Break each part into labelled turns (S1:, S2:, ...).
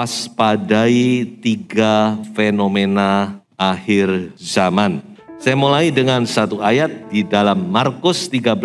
S1: Waspadai tiga fenomena akhir zaman. Saya mulai dengan satu ayat di dalam Markus 13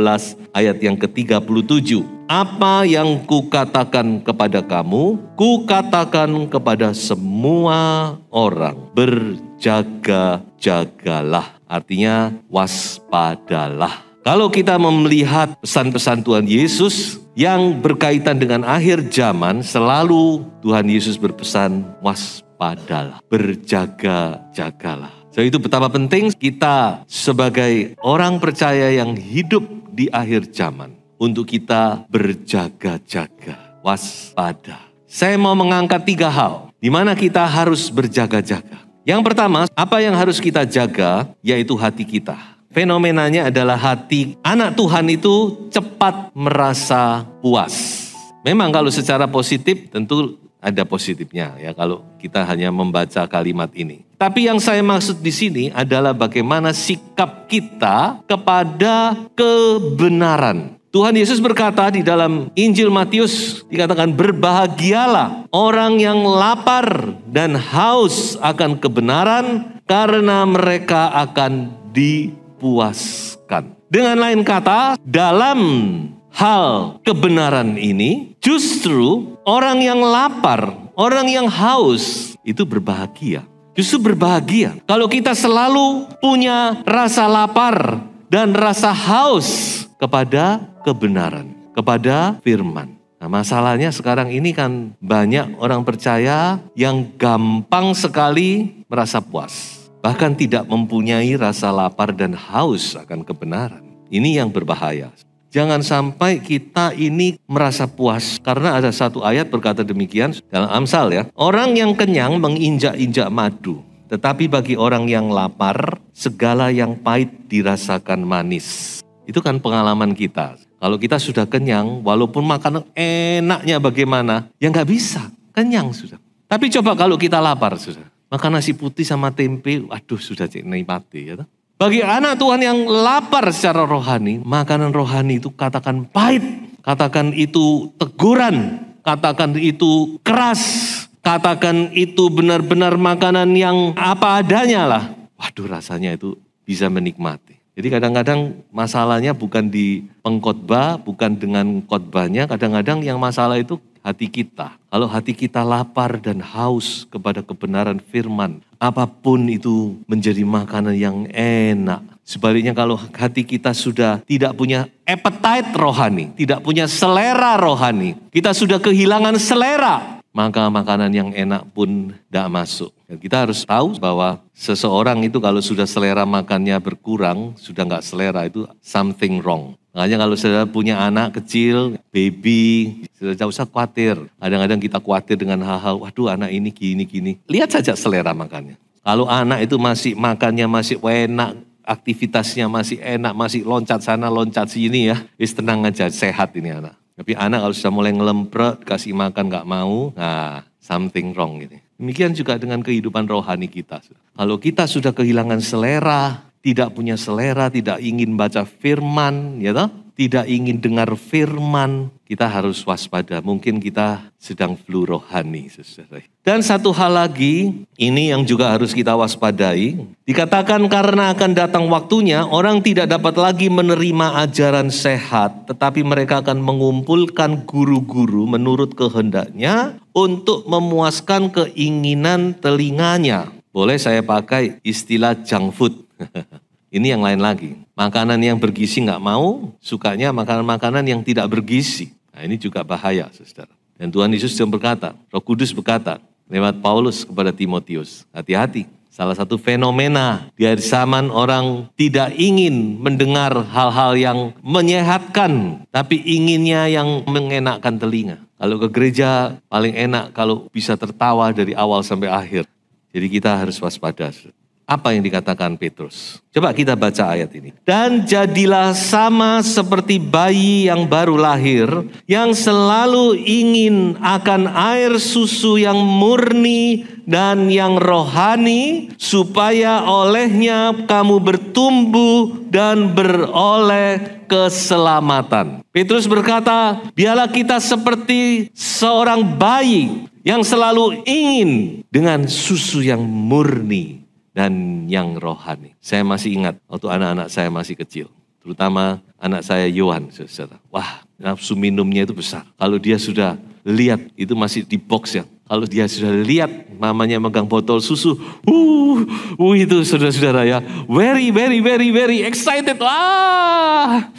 S1: ayat yang ke-37. Apa yang kukatakan kepada kamu, kukatakan kepada semua orang. Berjaga-jagalah. Artinya waspadalah. Kalau kita melihat pesan-pesan Tuhan Yesus, yang berkaitan dengan akhir zaman selalu Tuhan Yesus berpesan waspadalah, berjaga-jagalah. So itu betapa penting kita sebagai orang percaya yang hidup di akhir zaman untuk kita berjaga-jaga, waspada. Saya mau mengangkat tiga hal di mana kita harus berjaga-jaga. Yang pertama, apa yang harus kita jaga yaitu hati kita fenomenanya adalah hati anak Tuhan itu cepat merasa puas. Memang kalau secara positif tentu ada positifnya ya kalau kita hanya membaca kalimat ini. Tapi yang saya maksud di sini adalah bagaimana sikap kita kepada kebenaran. Tuhan Yesus berkata di dalam Injil Matius dikatakan berbahagialah orang yang lapar dan haus akan kebenaran karena mereka akan di puaskan. Dengan lain kata, dalam hal kebenaran ini, justru orang yang lapar, orang yang haus itu berbahagia. Justru berbahagia. Kalau kita selalu punya rasa lapar dan rasa haus kepada kebenaran, kepada firman. Nah, masalahnya sekarang ini kan banyak orang percaya yang gampang sekali merasa puas bahkan tidak mempunyai rasa lapar dan haus akan kebenaran. Ini yang berbahaya. Jangan sampai kita ini merasa puas karena ada satu ayat berkata demikian dalam Amsal ya. Orang yang kenyang menginjak-injak madu, tetapi bagi orang yang lapar segala yang pahit dirasakan manis. Itu kan pengalaman kita. Kalau kita sudah kenyang, walaupun makanan enaknya bagaimana, ya nggak bisa. Kenyang sudah. Tapi coba kalau kita lapar sudah. Makan nasi putih sama tempe, waduh sudah nikmati ya. Bagi anak Tuhan yang lapar secara rohani, makanan rohani itu katakan pahit, katakan itu teguran, katakan itu keras, katakan itu benar-benar makanan yang apa adanya lah. Waduh rasanya itu bisa menikmati. Jadi kadang-kadang masalahnya bukan di pengkhotbah, bukan dengan khotbahnya, kadang-kadang yang masalah itu hati kita. Kalau hati kita lapar dan haus kepada kebenaran firman, apa pun itu menjadi makanan yang enak. Sebaliknya kalau hati kita sudah tidak punya appetite rohani, tidak punya selera rohani, kita sudah kehilangan selera, maka makanan yang enak pun tidak masuk. Dan kita harus tahu bahwa seseorang itu kalau sudah selera makannya berkurang, sudah nggak selera itu something wrong. Makanya kalau saudara punya anak kecil, baby, sudah jauh usah khawatir. Kadang-kadang kita khawatir dengan hal-hal, waduh anak ini gini-gini. Lihat saja selera makannya. Kalau anak itu masih makannya masih enak, aktivitasnya masih enak, masih loncat sana, loncat sini ya. Wis tenang aja, sehat ini anak. Tapi anak kalau sudah mulai ngelempret, kasih makan gak mau, nah something wrong gitu. Demikian juga dengan kehidupan rohani kita. Kalau kita sudah kehilangan selera, tidak punya selera, tidak ingin baca firman, ya toh? Tidak ingin dengar firman, kita harus waspada. Mungkin kita sedang flu rohani. Dan satu hal lagi, ini yang juga harus kita waspadai. Dikatakan karena akan datang waktunya, orang tidak dapat lagi menerima ajaran sehat, tetapi mereka akan mengumpulkan guru-guru menurut kehendaknya untuk memuaskan keinginan telinganya. Boleh saya pakai istilah junk food. Ini yang lain lagi. Makanan yang bergizi nggak mau, sukanya makanan-makanan yang tidak bergizi. Nah ini juga bahaya, saudara. Dan Tuhan Yesus yang berkata, Roh Kudus berkata, lewat Paulus kepada Timotius, hati-hati. Salah satu fenomena di hari zaman orang tidak ingin mendengar hal-hal yang menyehatkan, tapi inginnya yang mengenakkan telinga. Kalau ke gereja paling enak kalau bisa tertawa dari awal sampai akhir. Jadi kita harus waspada. Apa yang dikatakan Petrus? Coba kita baca ayat ini. Dan jadilah sama seperti bayi yang baru lahir, yang selalu ingin akan air susu yang murni dan yang rohani, supaya olehnya kamu bertumbuh dan beroleh keselamatan. Petrus berkata, biarlah kita seperti seorang bayi yang selalu ingin dengan susu yang murni dan yang rohani. Saya masih ingat waktu anak-anak saya masih kecil. Terutama anak saya Yohan. Wah, nafsu minumnya itu besar. Kalau dia sudah lihat, itu masih di box ya. Kalau dia sudah lihat mamanya megang botol susu, uh, uh itu saudara-saudara ya, very, very, very, very excited. Wah,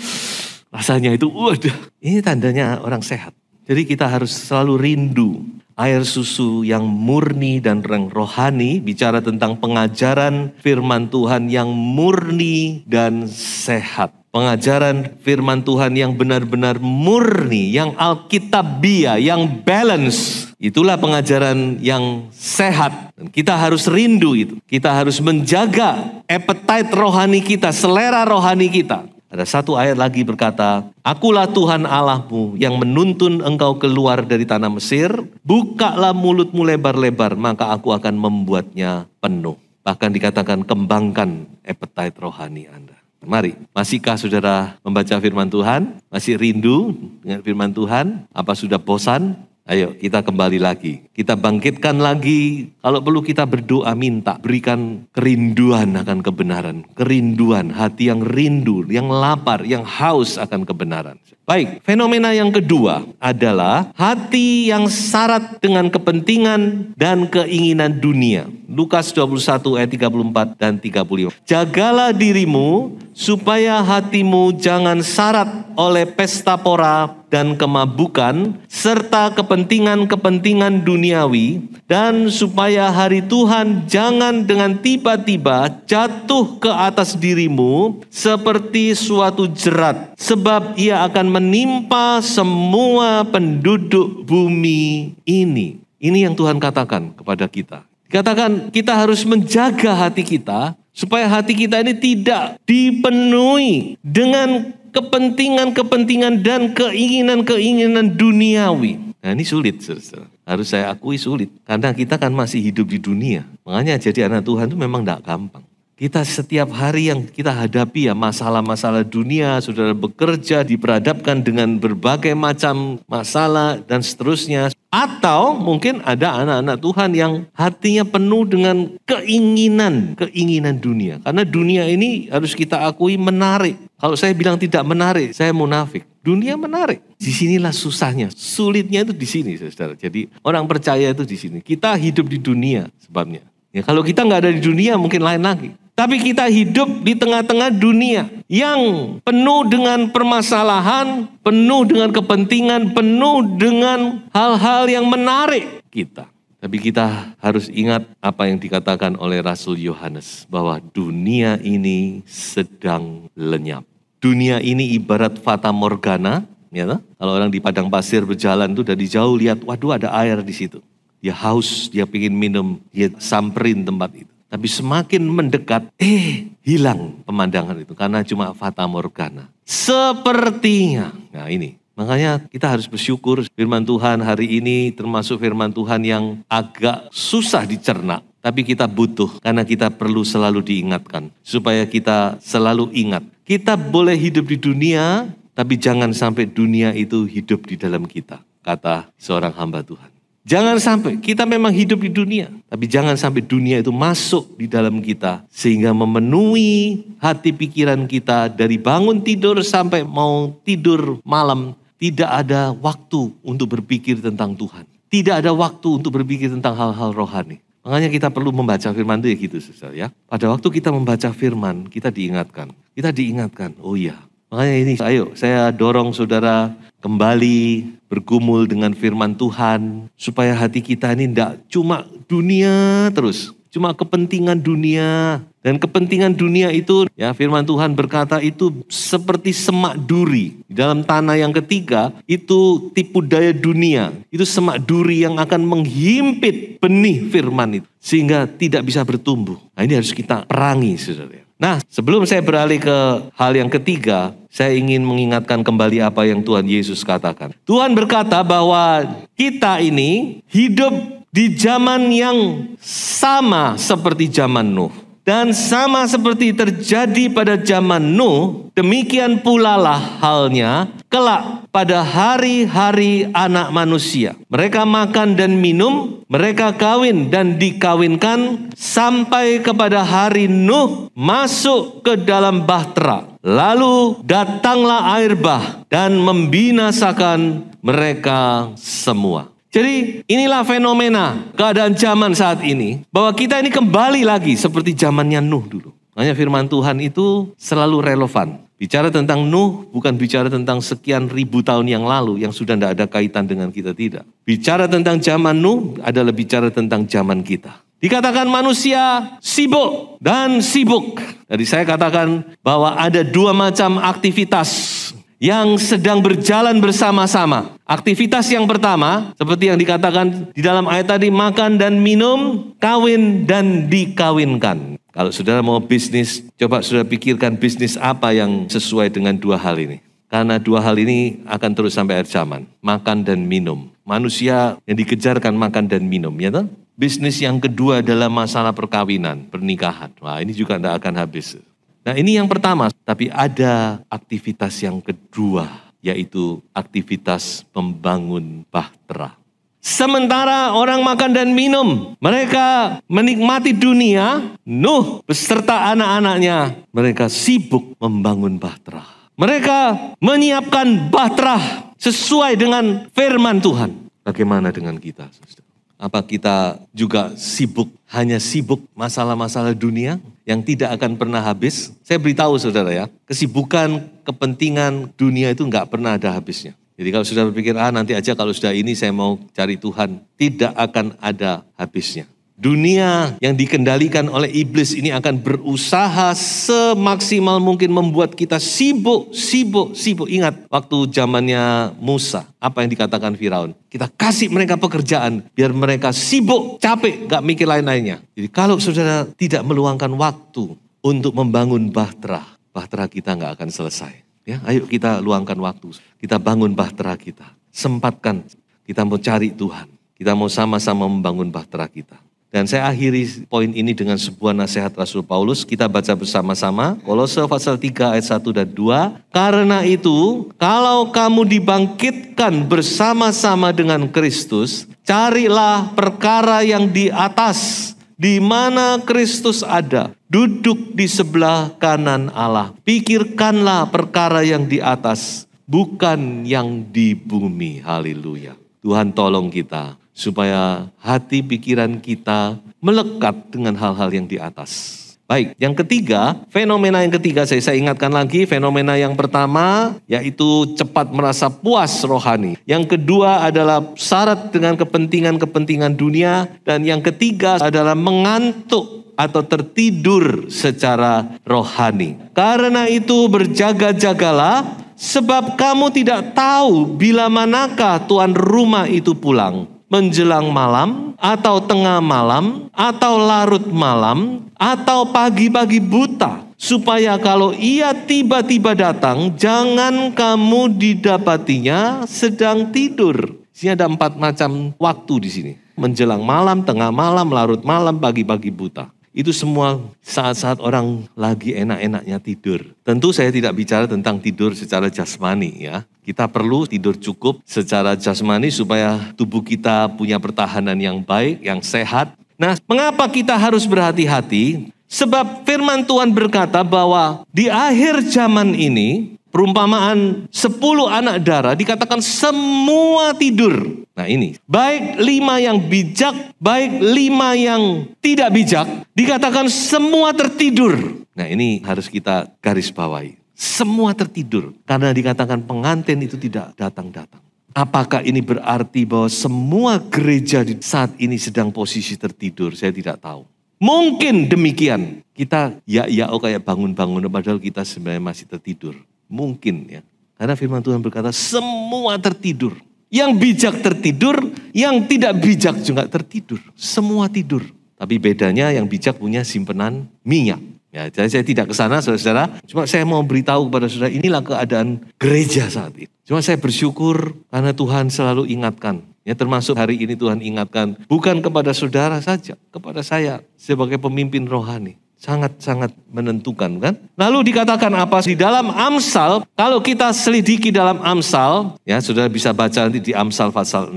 S1: rasanya itu, waduh, ini tandanya orang sehat. Jadi kita harus selalu rindu air susu yang murni dan rohani, bicara tentang pengajaran firman Tuhan yang murni dan sehat. Pengajaran firman Tuhan yang benar-benar murni, yang alkitabiah, yang balance. Itulah pengajaran yang sehat. Kita harus rindu itu. Kita harus menjaga appetite rohani kita, selera rohani kita. Ada satu ayat lagi berkata, Akulah Tuhan Allahmu yang menuntun engkau keluar dari tanah Mesir, bukalah mulutmu lebar-lebar, maka aku akan membuatnya penuh. Bahkan dikatakan kembangkan appetite rohani Anda. Mari, masihkah saudara membaca firman Tuhan? Masih rindu dengan firman Tuhan? Apa sudah bosan? Ayo kita kembali lagi. Kita bangkitkan lagi. Kalau perlu kita berdoa minta. Berikan kerinduan akan kebenaran. Kerinduan, hati yang rindu, yang lapar, yang haus akan kebenaran. Baik, fenomena yang kedua adalah hati yang syarat dengan kepentingan dan keinginan dunia. Lukas 21 ayat 34 dan 35. Jagalah dirimu supaya hatimu jangan syarat oleh pesta pora dan kemabukan serta kepentingan-kepentingan duniawi dan supaya hari Tuhan jangan dengan tiba-tiba jatuh ke atas dirimu seperti suatu jerat sebab ia akan menimpa semua penduduk bumi ini. Ini yang Tuhan katakan kepada kita. Katakan kita harus menjaga hati kita supaya hati kita ini tidak dipenuhi dengan kepentingan-kepentingan dan keinginan-keinginan duniawi. Nah ini sulit, saudara. Harus saya akui sulit. Karena kita kan masih hidup di dunia. Makanya jadi anak Tuhan itu memang tidak gampang. Kita setiap hari yang kita hadapi ya masalah-masalah dunia, saudara bekerja diperadabkan dengan berbagai macam masalah dan seterusnya. Atau mungkin ada anak-anak Tuhan yang hatinya penuh dengan keinginan, keinginan dunia. Karena dunia ini harus kita akui menarik. Kalau saya bilang tidak menarik, saya munafik. Dunia menarik. Di sinilah susahnya, sulitnya itu di sini, saudara. Jadi orang percaya itu di sini. Kita hidup di dunia sebabnya. Ya, kalau kita nggak ada di dunia mungkin lain lagi. Tapi kita hidup di tengah-tengah dunia yang penuh dengan permasalahan, penuh dengan kepentingan, penuh dengan hal-hal yang menarik kita. Tapi kita harus ingat apa yang dikatakan oleh Rasul Yohanes bahwa dunia ini sedang lenyap. Dunia ini ibarat fata morgana, ya Kalau orang di padang pasir berjalan tuh dari jauh lihat, waduh ada air di situ. Dia haus, dia ingin minum, dia samperin tempat itu. Tapi semakin mendekat, eh hilang pemandangan itu karena cuma fata morgana. Sepertinya, nah ini Makanya kita harus bersyukur firman Tuhan hari ini termasuk firman Tuhan yang agak susah dicerna. Tapi kita butuh karena kita perlu selalu diingatkan. Supaya kita selalu ingat. Kita boleh hidup di dunia tapi jangan sampai dunia itu hidup di dalam kita. Kata seorang hamba Tuhan. Jangan sampai kita memang hidup di dunia, tapi jangan sampai dunia itu masuk di dalam kita sehingga memenuhi hati pikiran kita dari bangun tidur sampai mau tidur malam tidak ada waktu untuk berpikir tentang Tuhan. Tidak ada waktu untuk berpikir tentang hal-hal rohani. Makanya kita perlu membaca firman itu ya gitu saudara ya. Pada waktu kita membaca firman, kita diingatkan. Kita diingatkan, oh iya. Makanya ini, ayo saya dorong saudara kembali bergumul dengan firman Tuhan supaya hati kita ini tidak cuma dunia terus. cuma kepentingan dunia. Dan kepentingan dunia itu, ya firman Tuhan berkata itu seperti semak duri. Dalam tanah yang ketiga, itu tipu daya dunia. Itu semak duri yang akan menghimpit benih firman itu. Sehingga tidak bisa bertumbuh. Nah ini harus kita perangi, saudara. Nah, sebelum saya beralih ke hal yang ketiga, saya ingin mengingatkan kembali apa yang Tuhan Yesus katakan. Tuhan berkata bahwa kita ini hidup di zaman yang sama seperti zaman Nuh. Dan sama seperti terjadi pada zaman Nuh, demikian pula lah halnya kelak pada hari-hari anak manusia. Mereka makan dan minum, mereka kawin dan dikawinkan sampai kepada hari Nuh masuk ke dalam bahtera. Lalu datanglah air bah dan membinasakan mereka semua. Jadi inilah fenomena keadaan zaman saat ini. Bahwa kita ini kembali lagi seperti zamannya Nuh dulu. Hanya firman Tuhan itu selalu relevan. Bicara tentang Nuh bukan bicara tentang sekian ribu tahun yang lalu yang sudah tidak ada kaitan dengan kita tidak. Bicara tentang zaman Nuh adalah bicara tentang zaman kita. Dikatakan manusia sibuk dan sibuk. Jadi saya katakan bahwa ada dua macam aktivitas yang sedang berjalan bersama-sama. Aktivitas yang pertama, seperti yang dikatakan di dalam ayat tadi, makan dan minum, kawin dan dikawinkan. Kalau saudara mau bisnis, coba saudara pikirkan bisnis apa yang sesuai dengan dua hal ini. Karena dua hal ini akan terus sampai akhir zaman. Makan dan minum. Manusia yang dikejarkan makan dan minum, ya toh? Bisnis yang kedua adalah masalah perkawinan, pernikahan. Wah ini juga tidak akan habis. Nah ini yang pertama, tapi ada aktivitas yang kedua, yaitu aktivitas membangun bahtera. Sementara orang makan dan minum, mereka menikmati dunia, Nuh beserta anak-anaknya, mereka sibuk membangun bahtera. Mereka menyiapkan bahtera sesuai dengan firman Tuhan. Bagaimana dengan kita? Apa kita juga sibuk, hanya sibuk masalah-masalah dunia yang tidak akan pernah habis? Saya beritahu saudara ya, kesibukan, kepentingan dunia itu nggak pernah ada habisnya. Jadi kalau sudah berpikir, ah nanti aja kalau sudah ini saya mau cari Tuhan, tidak akan ada habisnya. Dunia yang dikendalikan oleh iblis ini akan berusaha semaksimal mungkin membuat kita sibuk, sibuk, sibuk. Ingat waktu zamannya Musa, apa yang dikatakan Firaun. Kita kasih mereka pekerjaan biar mereka sibuk, capek, gak mikir lain-lainnya. Jadi kalau saudara tidak meluangkan waktu untuk membangun bahtera, bahtera kita gak akan selesai. Ya, ayo kita luangkan waktu, kita bangun bahtera kita. Sempatkan, kita mau cari Tuhan. Kita mau sama-sama membangun bahtera kita. Dan saya akhiri poin ini dengan sebuah nasihat Rasul Paulus. Kita baca bersama-sama. Kolose pasal 3 ayat 1 dan 2. Karena itu, kalau kamu dibangkitkan bersama-sama dengan Kristus, carilah perkara yang di atas, di mana Kristus ada, duduk di sebelah kanan Allah. Pikirkanlah perkara yang di atas, bukan yang di bumi. Haleluya. Tuhan tolong kita supaya hati pikiran kita melekat dengan hal-hal yang di atas. Baik, yang ketiga, fenomena yang ketiga saya, saya ingatkan lagi, fenomena yang pertama yaitu cepat merasa puas rohani. Yang kedua adalah syarat dengan kepentingan-kepentingan dunia dan yang ketiga adalah mengantuk atau tertidur secara rohani. Karena itu berjaga-jagalah sebab kamu tidak tahu bila manakah tuan rumah itu pulang menjelang malam, atau tengah malam, atau larut malam, atau pagi-pagi buta, supaya kalau ia tiba-tiba datang, jangan kamu didapatinya sedang tidur. Sini ada empat macam waktu di sini. Menjelang malam, tengah malam, larut malam, pagi-pagi buta. Itu semua saat-saat orang lagi enak-enaknya tidur. Tentu saya tidak bicara tentang tidur secara jasmani ya. Kita perlu tidur cukup secara jasmani supaya tubuh kita punya pertahanan yang baik, yang sehat. Nah, mengapa kita harus berhati-hati? Sebab firman Tuhan berkata bahwa di akhir zaman ini Perumpamaan sepuluh anak darah dikatakan semua tidur. Nah ini, baik lima yang bijak, baik lima yang tidak bijak, dikatakan semua tertidur. Nah ini harus kita garis bawahi. Semua tertidur, karena dikatakan pengantin itu tidak datang-datang. Apakah ini berarti bahwa semua gereja di saat ini sedang posisi tertidur? Saya tidak tahu. Mungkin demikian. Kita ya ya oh kayak bangun-bangun padahal kita sebenarnya masih tertidur. Mungkin ya. Karena firman Tuhan berkata semua tertidur. Yang bijak tertidur, yang tidak bijak juga tertidur. Semua tidur. Tapi bedanya yang bijak punya simpenan minyak. Ya, jadi saya tidak ke sana saudara-saudara. Cuma saya mau beritahu kepada saudara inilah keadaan gereja saat ini. Cuma saya bersyukur karena Tuhan selalu ingatkan. Ya termasuk hari ini Tuhan ingatkan bukan kepada saudara saja, kepada saya sebagai pemimpin rohani. Sangat-sangat menentukan kan. Lalu dikatakan apa di dalam Amsal, kalau kita selidiki dalam Amsal, ya saudara bisa baca nanti di Amsal pasal 6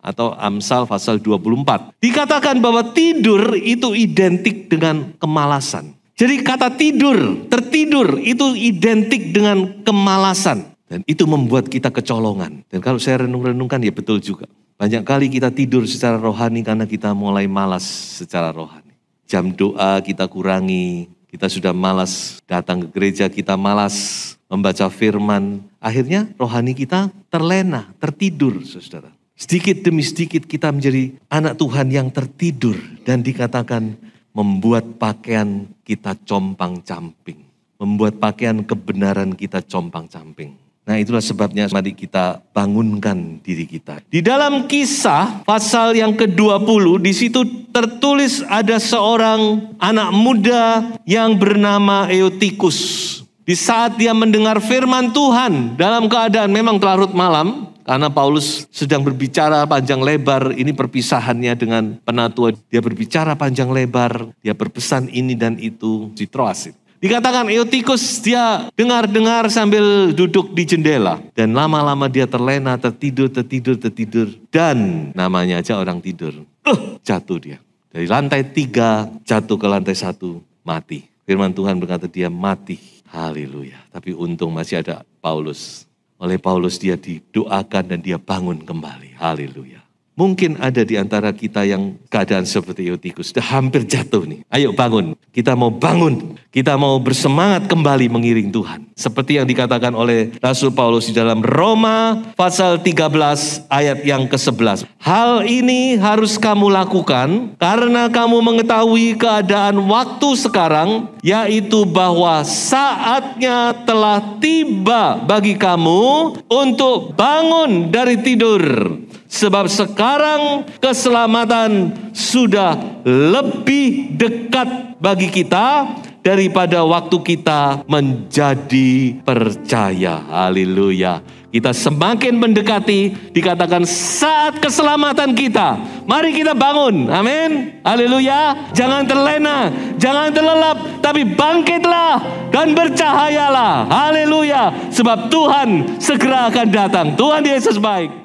S1: atau Amsal pasal 24. Dikatakan bahwa tidur itu identik dengan kemalasan. Jadi kata tidur, tertidur itu identik dengan kemalasan. Dan itu membuat kita kecolongan. Dan kalau saya renung-renungkan ya betul juga. Banyak kali kita tidur secara rohani karena kita mulai malas secara rohani. Jam doa kita kurangi, kita sudah malas datang ke gereja, kita malas membaca firman. Akhirnya rohani kita terlena, tertidur saudara. Sedikit demi sedikit kita menjadi anak Tuhan yang tertidur dan dikatakan membuat pakaian kita compang-camping. Membuat pakaian kebenaran kita compang-camping. Nah itulah sebabnya mari kita bangunkan diri kita. Di dalam kisah pasal yang ke-20 di situ tertulis ada seorang anak muda yang bernama Eutikus. Di saat dia mendengar firman Tuhan dalam keadaan memang larut malam, karena Paulus sedang berbicara panjang lebar, ini perpisahannya dengan penatua. Dia berbicara panjang lebar, dia berpesan ini dan itu di Troasit. Dikatakan Eutikus dia dengar-dengar sambil duduk di jendela. Dan lama-lama dia terlena, tertidur, tertidur, tertidur. Dan namanya aja orang tidur. Uh, jatuh dia. Dari lantai tiga jatuh ke lantai satu, mati. Firman Tuhan berkata dia mati. Haleluya. Tapi untung masih ada Paulus oleh Paulus dia didoakan dan dia bangun kembali. Haleluya. Mungkin ada di antara kita yang keadaan seperti Eutikus. Sudah hampir jatuh nih. Ayo bangun. Kita mau bangun. Kita mau bersemangat kembali mengiring Tuhan. Seperti yang dikatakan oleh Rasul Paulus di dalam Roma pasal 13 ayat yang ke-11. Hal ini harus kamu lakukan karena kamu mengetahui keadaan waktu sekarang. Yaitu bahwa saatnya telah tiba bagi kamu untuk bangun dari tidur Sebab sekarang keselamatan sudah lebih dekat bagi kita daripada waktu kita menjadi percaya. Haleluya. Kita semakin mendekati dikatakan saat keselamatan kita. Mari kita bangun. Amin. Haleluya. Jangan terlena, jangan terlelap, tapi bangkitlah dan bercahayalah. Haleluya. Sebab Tuhan segera akan datang. Tuhan Yesus baik.